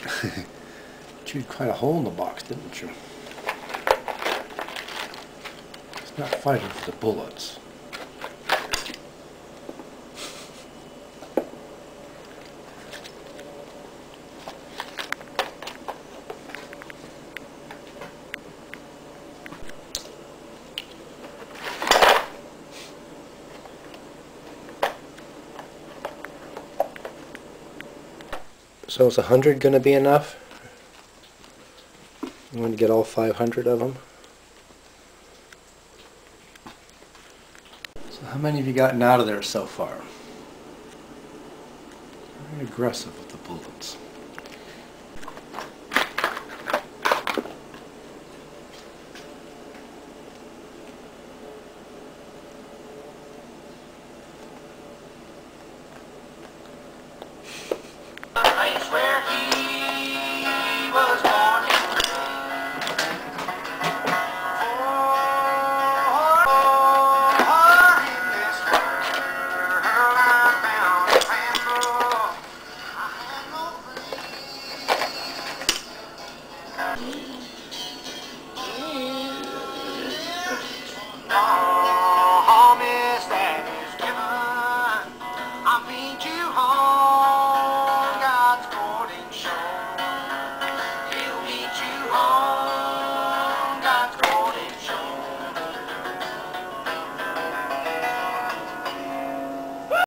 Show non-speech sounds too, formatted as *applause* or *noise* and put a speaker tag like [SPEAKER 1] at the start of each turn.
[SPEAKER 1] *laughs* Chewed quite a hole in the box, didn't you? It's not fighting for the bullets. So is a hundred going to be enough? You want to get all 500 of them? So how many have you gotten out of there so far? Very aggressive with the bullets.